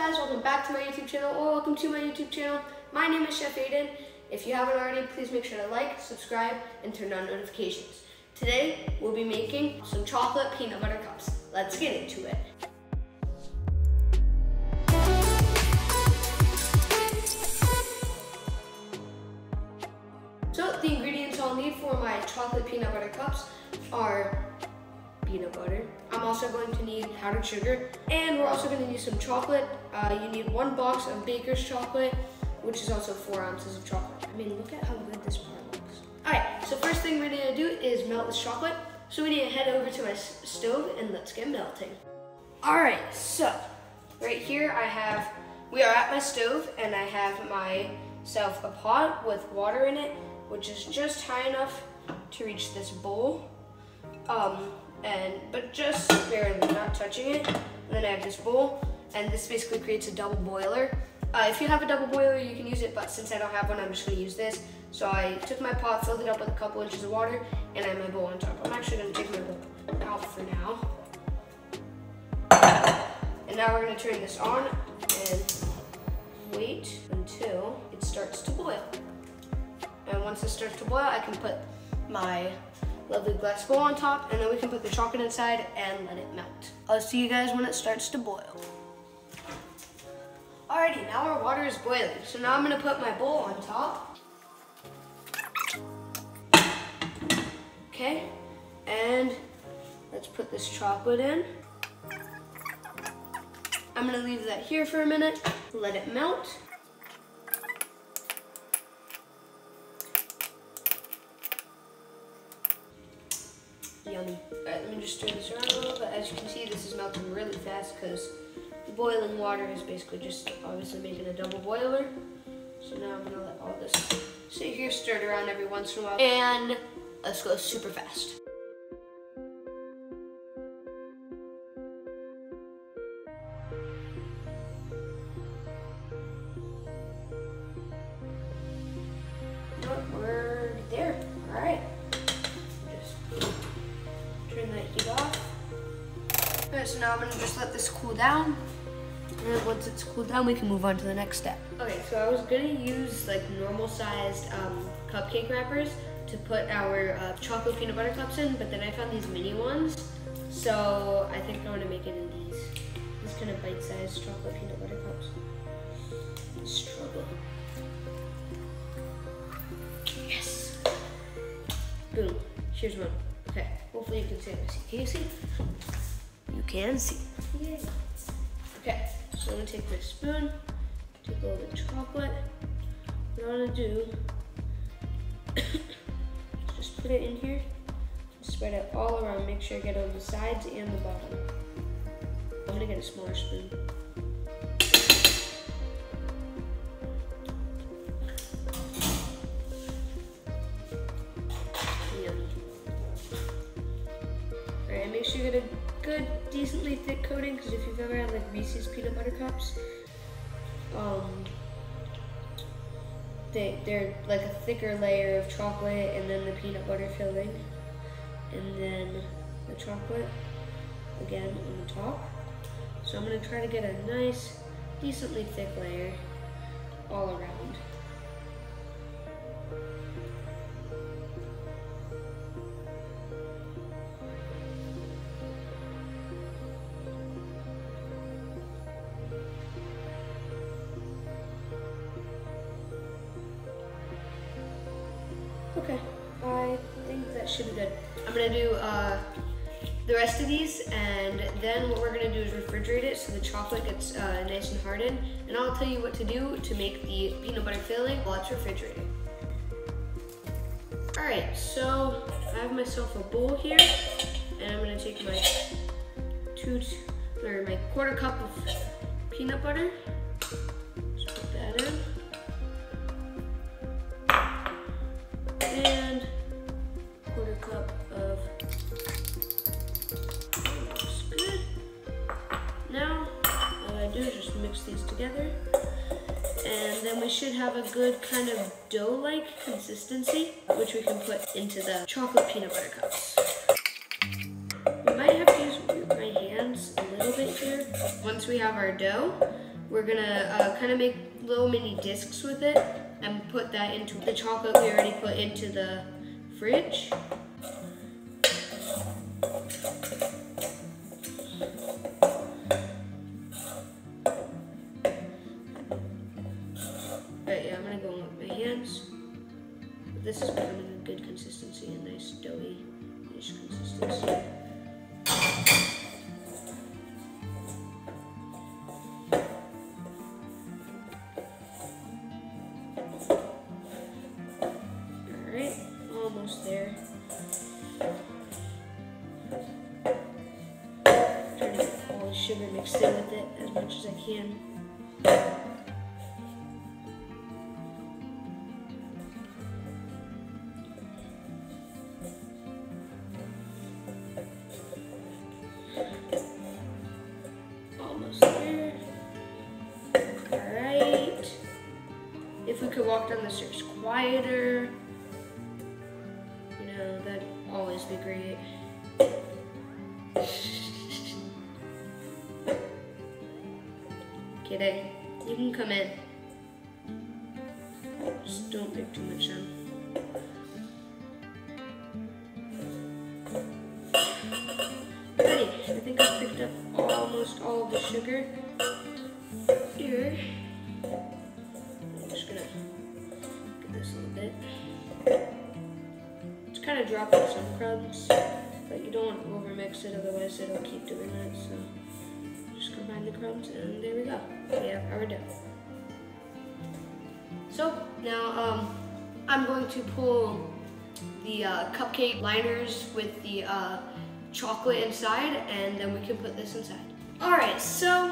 guys? Welcome back to my YouTube channel or welcome to my YouTube channel. My name is Chef Ayden. If you haven't already, please make sure to like, subscribe, and turn on notifications. Today, we'll be making some chocolate peanut butter cups. Let's get into it. So the ingredients I'll need for my chocolate peanut butter cups are peanut butter. I'm also going to need powdered sugar and we're also going to need some chocolate. Uh, you need one box of baker's chocolate, which is also four ounces of chocolate. I mean, look at how good this bar looks. All right, so first thing we're gonna do is melt this chocolate. So we need to head over to my stove and let's get melting. All right, so right here I have, we are at my stove and I have myself a pot with water in it, which is just high enough to reach this bowl. Um, and but just barely, not touching it. And then I have this bowl, and this basically creates a double boiler. Uh, if you have a double boiler, you can use it, but since I don't have one, I'm just gonna use this. So I took my pot, filled it up with a couple inches of water, and I have my bowl on top. I'm actually gonna take my bowl out for now. And now we're gonna turn this on and wait until it starts to boil. And once it starts to boil, I can put my lovely glass bowl on top, and then we can put the chocolate inside and let it melt. I'll see you guys when it starts to boil. Alrighty, now our water is boiling. So now I'm gonna put my bowl on top. Okay, and let's put this chocolate in. I'm gonna leave that here for a minute, let it melt. Yummy. Let me just stir this around a little bit. As you can see, this is melting really fast because the boiling water is basically just obviously making a double boiler. So now I'm gonna let all this sit here, stir it around every once in a while, and let's go super fast. Gonna just let this cool down. And once it's cooled down, we can move on to the next step. Okay, so I was gonna use like normal sized um, cupcake wrappers to put our uh, chocolate peanut butter cups in, but then I found these mini ones. So I think I'm gonna make it in these, these kind of bite-sized chocolate peanut butter cups. Struggle. Yes. Boom. Here's one. Okay. Hopefully you can see this. Can you see? You can see. Yay. Okay. So I'm gonna take my spoon, take all the chocolate. What I'm gonna do just put it in here, spread it all around. Make sure I get on the sides and the bottom. I'm gonna get a smaller spoon. Because if you've ever had like Reese's peanut butter cups, um, they, they're like a thicker layer of chocolate and then the peanut butter filling, and then the chocolate again on the top. So I'm gonna try to get a nice, decently thick layer all around. Should be good. I'm gonna do uh, the rest of these, and then what we're gonna do is refrigerate it so the chocolate gets uh, nice and hardened. And I'll tell you what to do to make the peanut butter filling while it's refrigerated. All right, so I have myself a bowl here, and I'm gonna take my two, or my quarter cup of peanut butter. Together and then we should have a good kind of dough-like consistency which we can put into the chocolate peanut butter cups. We might have to use my hands a little bit here. Once we have our dough, we're gonna uh, kind of make little mini discs with it and put that into the chocolate we already put into the fridge. But yeah, I'm gonna go with my hands. This is becoming a good consistency, a nice doughy-ish consistency. Alright, almost there. Trying to get all the sugar mixed in with it as much as I can. We could walk down the stairs quieter, you know, that'd always be great. Kidding. You can come in. Just don't pick too much sound. Ready. I think I picked up almost all the sugar Kind of dropping some crumbs, but you don't want to overmix it, otherwise it'll keep doing that. So just combine the crumbs, and there we go. We have our dough. So now um, I'm going to pull the uh, cupcake liners with the uh, chocolate inside, and then we can put this inside. All right, so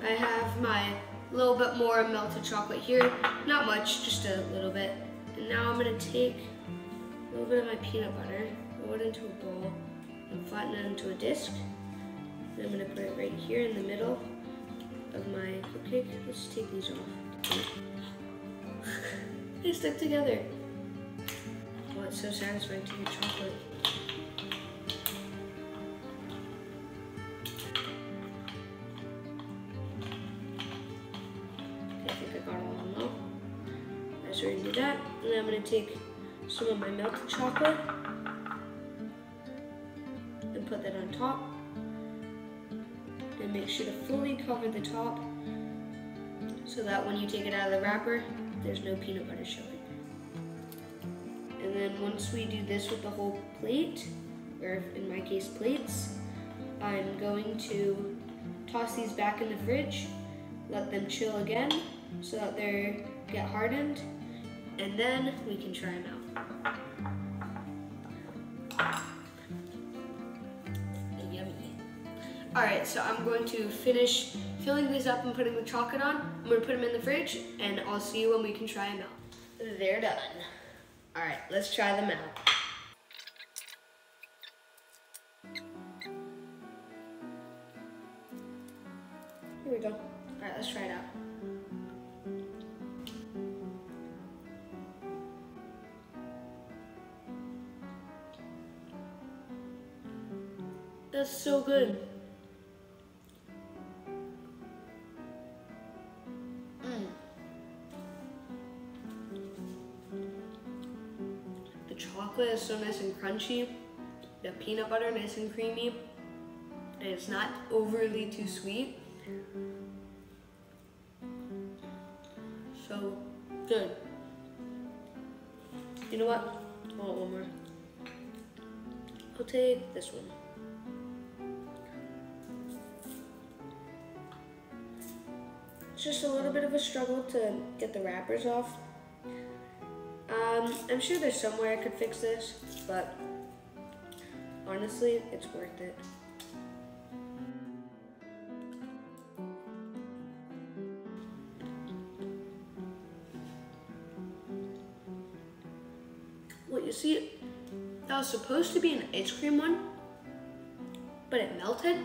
I have my little bit more melted chocolate here. Not much, just a little bit. And now I'm gonna take a little bit of my peanut butter, roll it into a bowl, and flatten it into a disc. Then I'm gonna put it right here in the middle of my cupcake. Let's take these off. they stick together. Oh, it's so satisfying to eat chocolate. I think I got all of them out. I just already did that. And then I'm gonna take some of my melted chocolate and put that on top. And make sure to fully cover the top so that when you take it out of the wrapper, there's no peanut butter showing. And then once we do this with the whole plate, or in my case plates, I'm going to toss these back in the fridge, let them chill again so that they get hardened, and then we can try them out. All right, so I'm going to finish filling these up and putting the chocolate on. I'm gonna put them in the fridge, and I'll see you when we can try them out. They're done. All right, let's try them out. Here we go. All right, let's try it out. That's so good. Chocolate is so nice and crunchy. The peanut butter nice and creamy. And it's not overly too sweet. So good. You know what? Want one more. I'll take this one. It's just a little bit of a struggle to get the wrappers off. Um, I'm sure there's somewhere I could fix this, but honestly, it's worth it. Well, you see, that was supposed to be an ice cream one, but it melted.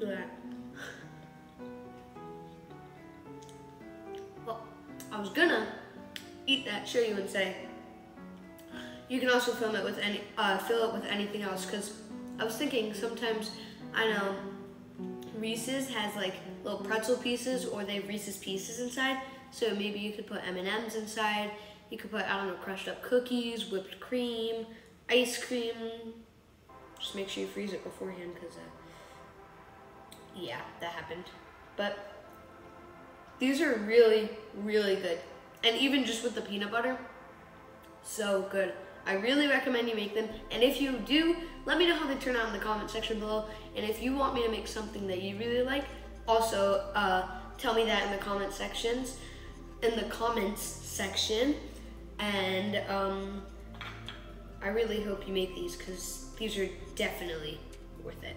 That. Well, I was gonna eat that, show you and say. You can also film it with any, uh, fill it with anything else because I was thinking sometimes, I know, Reese's has like little pretzel pieces or they have Reese's pieces inside. So maybe you could put M&Ms inside. You could put, I don't know, crushed up cookies, whipped cream, ice cream. Just make sure you freeze it beforehand because, uh, yeah, that happened. But these are really, really good. And even just with the peanut butter, so good. I really recommend you make them. And if you do, let me know how they turn out in the comment section below. And if you want me to make something that you really like, also uh, tell me that in the comment sections, in the comments section. And um, I really hope you make these because these are definitely worth it.